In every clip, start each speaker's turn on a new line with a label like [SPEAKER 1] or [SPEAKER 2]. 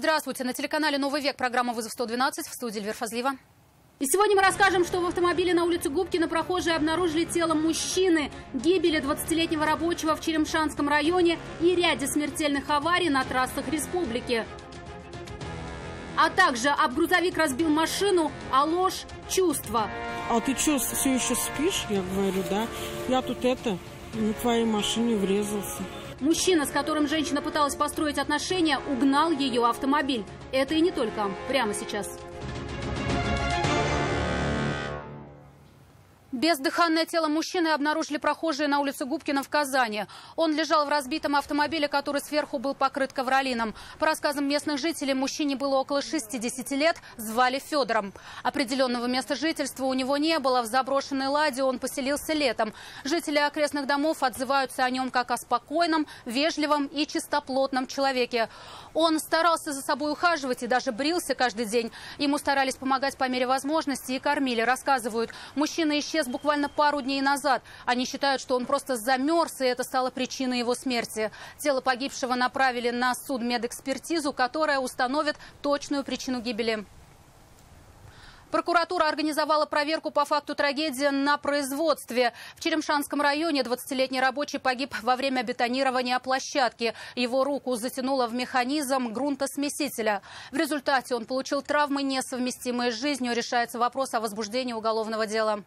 [SPEAKER 1] Здравствуйте. На телеканале «Новый век» программа «Вызов 112» в студии Эльвир Фазлива. И сегодня мы расскажем, что в автомобиле на улице Губкина прохожие обнаружили тело мужчины, гибели 20-летнего рабочего в Черемшанском районе и ряде смертельных аварий на трассах республики. А также об грузовик разбил машину, а ложь – чувство.
[SPEAKER 2] А ты что, все еще спишь? Я говорю, да. Я тут это, на твоей машине врезался.
[SPEAKER 1] Мужчина, с которым женщина пыталась построить отношения, угнал ее автомобиль. Это и не только. Прямо сейчас. Бездыханное тело мужчины обнаружили прохожие на улице Губкина в Казани. Он лежал в разбитом автомобиле, который сверху был покрыт ковролином. По рассказам местных жителей, мужчине было около 60 лет, звали Федором. Определенного места жительства у него не было. В заброшенной ладе он поселился летом. Жители окрестных домов отзываются о нем как о спокойном, вежливом и чистоплотном человеке. Он старался за собой ухаживать и даже брился каждый день. Ему старались помогать по мере возможности и кормили, рассказывают. Мужчина исчез буквально пару дней назад. Они считают, что он просто замерз, и это стало причиной его смерти. Тело погибшего направили на суд медэкспертизу, которая установит точную причину гибели. Прокуратура организовала проверку по факту трагедии на производстве. В Черемшанском районе 20-летний рабочий погиб во время бетонирования площадки. Его руку затянуло в механизм грунтосмесителя. В результате он получил травмы, несовместимые с жизнью. Решается вопрос о возбуждении уголовного дела.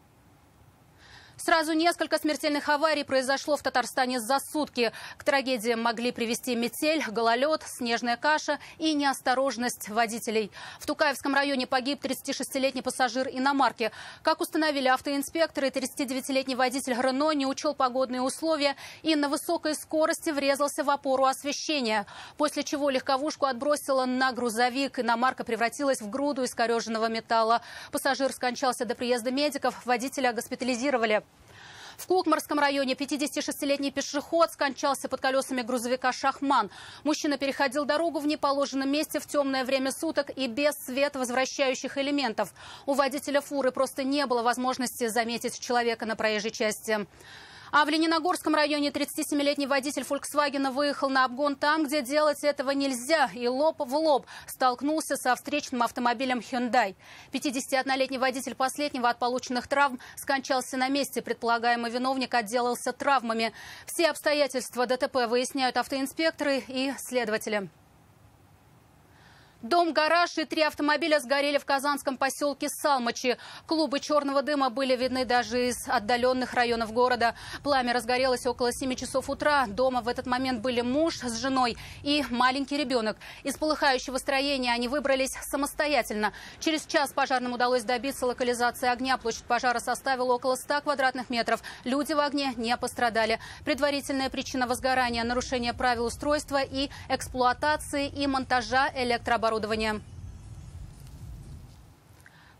[SPEAKER 1] Сразу несколько смертельных аварий произошло в Татарстане за сутки. К трагедиям могли привести метель, гололед, снежная каша и неосторожность водителей. В Тукаевском районе погиб 36-летний пассажир иномарки. Как установили автоинспекторы, 39-летний водитель Грено не учел погодные условия и на высокой скорости врезался в опору освещения. После чего легковушку отбросило на грузовик. Иномарка превратилась в груду искореженного металла. Пассажир скончался до приезда медиков. Водителя госпитализировали. В Кукмарском районе 56-летний пешеход скончался под колесами грузовика «Шахман». Мужчина переходил дорогу в неположенном месте в темное время суток и без свет возвращающих элементов. У водителя фуры просто не было возможности заметить человека на проезжей части. А в Лениногорском районе 37-летний водитель Volkswagen выехал на обгон там, где делать этого нельзя, и лоб в лоб столкнулся со встречным автомобилем Hyundai. 51-летний водитель последнего от полученных травм скончался на месте. Предполагаемый виновник отделался травмами. Все обстоятельства ДТП выясняют автоинспекторы и следователи. Дом, гараж и три автомобиля сгорели в казанском поселке Салмачи. Клубы черного дыма были видны даже из отдаленных районов города. Пламя разгорелось около 7 часов утра. Дома в этот момент были муж с женой и маленький ребенок. Из полыхающего строения они выбрались самостоятельно. Через час пожарным удалось добиться локализации огня. Площадь пожара составила около 100 квадратных метров. Люди в огне не пострадали. Предварительная причина возгорания – нарушение правил устройства и эксплуатации и монтажа электрооборудования оборудования.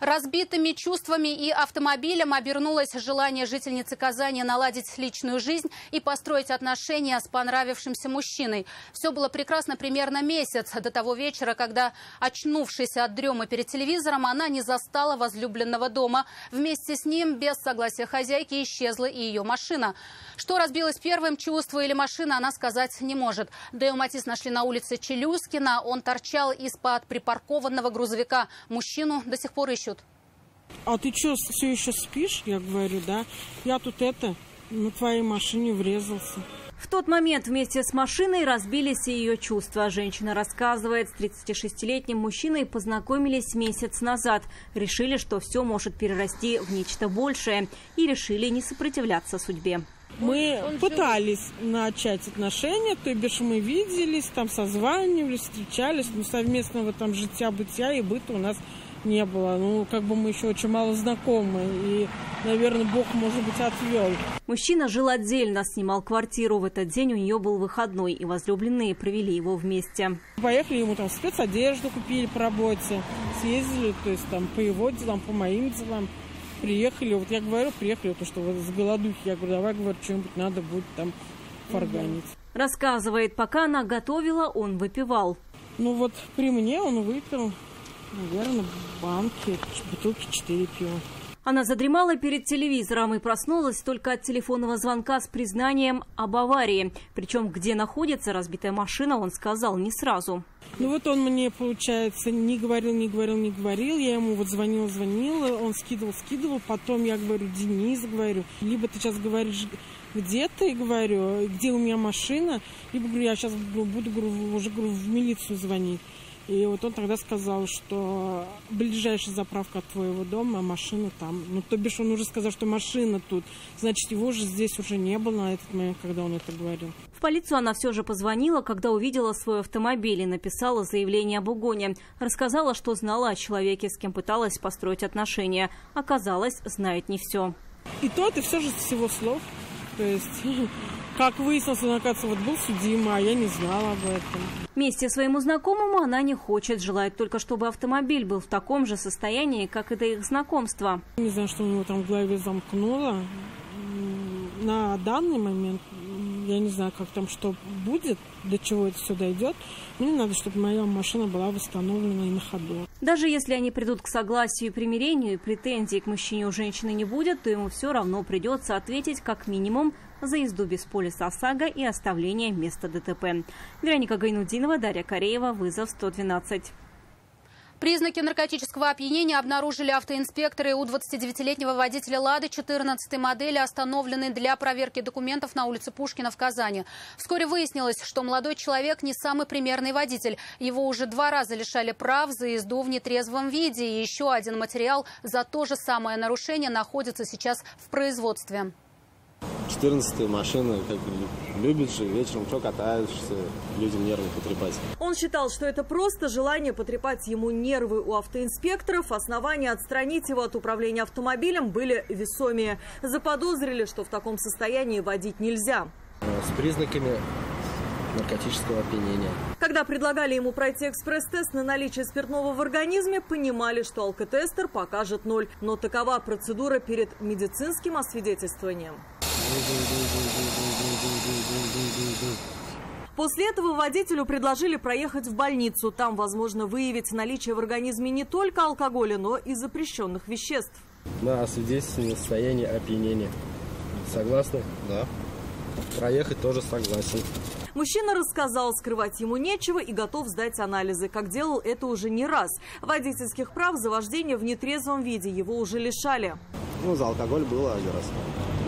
[SPEAKER 1] Разбитыми чувствами и автомобилем обернулось желание жительницы Казани наладить личную жизнь и построить отношения с понравившимся мужчиной. Все было прекрасно примерно месяц до того вечера, когда, очнувшись от дремы перед телевизором, она не застала возлюбленного дома. Вместе с ним, без согласия хозяйки, исчезла и ее машина. Что разбилось первым, чувство или машина, она сказать не может. Део Матис нашли на улице Челюскина. Он торчал из-под припаркованного грузовика. Мужчину до сих пор ищут
[SPEAKER 2] а ты что, все еще спишь? Я говорю, да. Я тут это, на твоей машине врезался.
[SPEAKER 1] В тот момент вместе с машиной разбились и ее чувства. Женщина рассказывает, с 36-летним мужчиной познакомились месяц назад. Решили, что все может перерасти в нечто большее. И решили не сопротивляться судьбе.
[SPEAKER 2] Мы пытались начать отношения, то бишь мы виделись, там созванивались, встречались, но совместного там жития-бытия и быта у нас не было. Ну, как бы мы еще очень мало знакомы. И, наверное, Бог, может быть, отвел.
[SPEAKER 1] Мужчина жил отдельно, снимал квартиру. В этот день у нее был выходной, и возлюбленные провели его вместе.
[SPEAKER 2] Поехали ему там спецодежду купили по работе. Съездили, то есть там по его делам, по моим делам. Приехали, вот я говорю, приехали, то что вот с голодухи. Я говорю, давай, говорю, что-нибудь надо будет там фарганить.
[SPEAKER 1] Рассказывает, пока она готовила, он выпивал.
[SPEAKER 2] Ну вот при мне он выпил Наверное, банки, бутылки 4 пива.
[SPEAKER 3] Она задремала перед телевизором и проснулась только от телефонного звонка с признанием об аварии. Причем, где находится разбитая машина, он сказал не сразу.
[SPEAKER 2] Ну вот он мне, получается, не говорил, не говорил, не говорил. Я ему вот звонила, звонила, он скидывал, скидывал. Потом я говорю, Денис, говорю, либо ты сейчас говоришь, где ты, говорю, где у меня машина, либо говорю, я сейчас буду говорю, уже говорю, в милицию звонить. И вот он тогда сказал, что ближайшая заправка от твоего дома, машина там. Ну, то бишь он уже сказал, что машина тут. Значит, его же здесь уже не было на этот момент, когда он это говорил.
[SPEAKER 3] В полицию она все же позвонила, когда увидела свой автомобиль и написала заявление об угоне. Рассказала, что знала о человеке, с кем пыталась построить отношения. Оказалось, знает не все.
[SPEAKER 2] И то это все же всего слов. То есть, как выяснилось, он, оказывается, вот был судимый, а я не знала об этом.
[SPEAKER 3] Вместе своему знакомому она не хочет. Желает только, чтобы автомобиль был в таком же состоянии, как и до их знакомства.
[SPEAKER 2] Не знаю, что у него там в голове замкнуло. На данный момент я не знаю, как там что будет, до чего это все дойдет. Мне надо, чтобы моя машина была восстановлена и на ходу.
[SPEAKER 3] Даже если они придут к согласию и примирению, претензий к мужчине у женщины не будет, то ему все равно придется ответить как минимум за езду без полиса ОСАГО и оставление места ДТП. Вероника Гайнудинова, Дарья Кореева, вызов 112.
[SPEAKER 1] Признаки наркотического опьянения обнаружили автоинспекторы у 29-летнего водителя «Лады» 14 модели, остановленной для проверки документов на улице Пушкина в Казани. Вскоре выяснилось, что молодой человек не самый примерный водитель. Его уже два раза лишали прав за езду в нетрезвом виде. И еще один материал за то же самое нарушение находится сейчас в производстве.
[SPEAKER 4] 14 машина, как любит же, вечером что катаешься, людям нервы потрепать.
[SPEAKER 3] Он считал, что это просто желание потрепать ему нервы у автоинспекторов. Основания отстранить его от управления автомобилем были весомее. Заподозрили, что в таком состоянии водить нельзя.
[SPEAKER 4] С признаками наркотического опьянения.
[SPEAKER 3] Когда предлагали ему пройти экспресс-тест на наличие спиртного в организме, понимали, что алкотестер покажет ноль. Но такова процедура перед медицинским освидетельствованием. После этого водителю предложили проехать в больницу. Там возможно выявить наличие в организме не только алкоголя, но и запрещенных веществ.
[SPEAKER 4] На освидетельствование состояния опьянения. Согласны? Да. Проехать тоже согласен.
[SPEAKER 3] Мужчина рассказал, скрывать ему нечего и готов сдать анализы, как делал это уже не раз. Водительских прав за вождение в нетрезвом виде его уже лишали.
[SPEAKER 4] Ну, за алкоголь было один раз.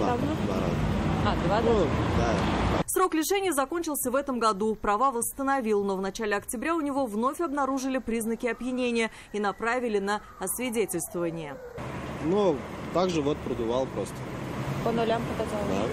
[SPEAKER 4] Два, два раза.
[SPEAKER 3] А, два раза? Ну,
[SPEAKER 4] да.
[SPEAKER 3] Срок лишения закончился в этом году. Права восстановил, но в начале октября у него вновь обнаружили признаки опьянения и направили на освидетельствование.
[SPEAKER 4] Ну, также вот продувал просто.
[SPEAKER 3] По нулям показал?
[SPEAKER 4] Да.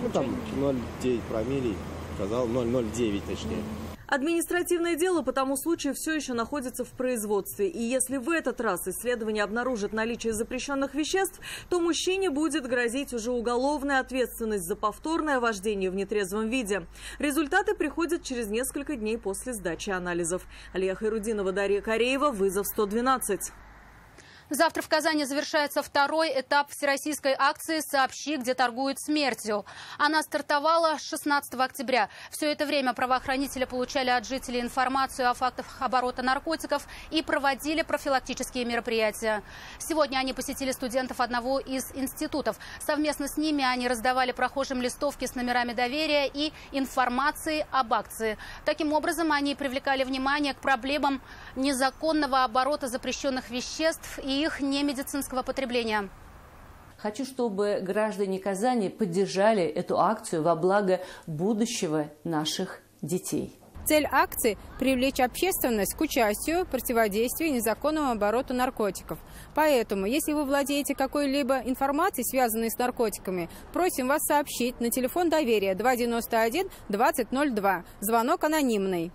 [SPEAKER 4] Ну, там 0,9 промилей, сказал 0,09 точнее.
[SPEAKER 3] Административное дело по тому случаю все еще находится в производстве. И если в этот раз исследование обнаружит наличие запрещенных веществ, то мужчине будет грозить уже уголовная ответственность за повторное вождение в нетрезвом виде. Результаты приходят через несколько дней после сдачи анализов. Алия Хайрудинова, Дарья Кореева, вызов 112.
[SPEAKER 1] Завтра в Казани завершается второй этап всероссийской акции «Сообщи, где торгуют смертью». Она стартовала 16 октября. Все это время правоохранители получали от жителей информацию о фактах оборота наркотиков и проводили профилактические мероприятия. Сегодня они посетили студентов одного из институтов. Совместно с ними они раздавали прохожим листовки с номерами доверия и информацией об акции. Таким образом, они привлекали внимание к проблемам незаконного оборота запрещенных веществ и их немедицинского потребления.
[SPEAKER 5] Хочу, чтобы граждане Казани поддержали эту акцию во благо будущего наших детей.
[SPEAKER 6] Цель акции – привлечь общественность к участию в противодействии незаконному обороту наркотиков. Поэтому, если вы владеете какой-либо информацией, связанной с наркотиками, просим вас сообщить на телефон доверия 291 2002. Звонок анонимный.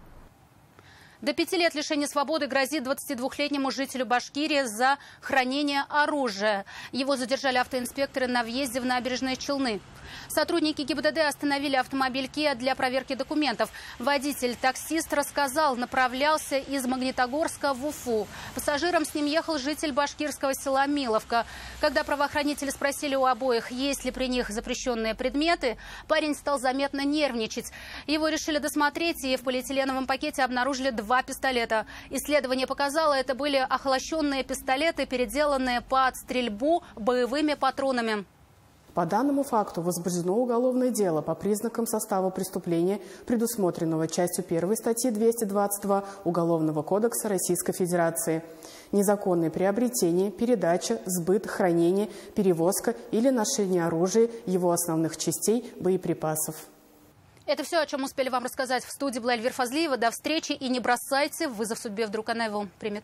[SPEAKER 1] До пяти лет лишения свободы грозит 22-летнему жителю Башкирии за хранение оружия. Его задержали автоинспекторы на въезде в набережные Челны. Сотрудники ГИБДД остановили автомобиль Kia для проверки документов. Водитель-таксист рассказал, направлялся из Магнитогорска в Уфу. Пассажиром с ним ехал житель башкирского села Миловка. Когда правоохранители спросили у обоих, есть ли при них запрещенные предметы, парень стал заметно нервничать. Его решили досмотреть и в полиэтиленовом пакете обнаружили два пистолета. Исследование показало, это были охлощенные пистолеты, переделанные под стрельбу боевыми патронами.
[SPEAKER 7] По данному факту возбуждено уголовное дело по признакам состава преступления, предусмотренного частью 1 статьи 222 Уголовного кодекса Российской Федерации. Незаконное приобретение, передача, сбыт, хранение, перевозка или ношение оружия, его основных частей, боеприпасов.
[SPEAKER 1] Это все, о чем успели вам рассказать в студии была Эльвира Фазлиева. До встречи и не бросайте. Вызов судьбе вдруг она его примет.